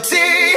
OT.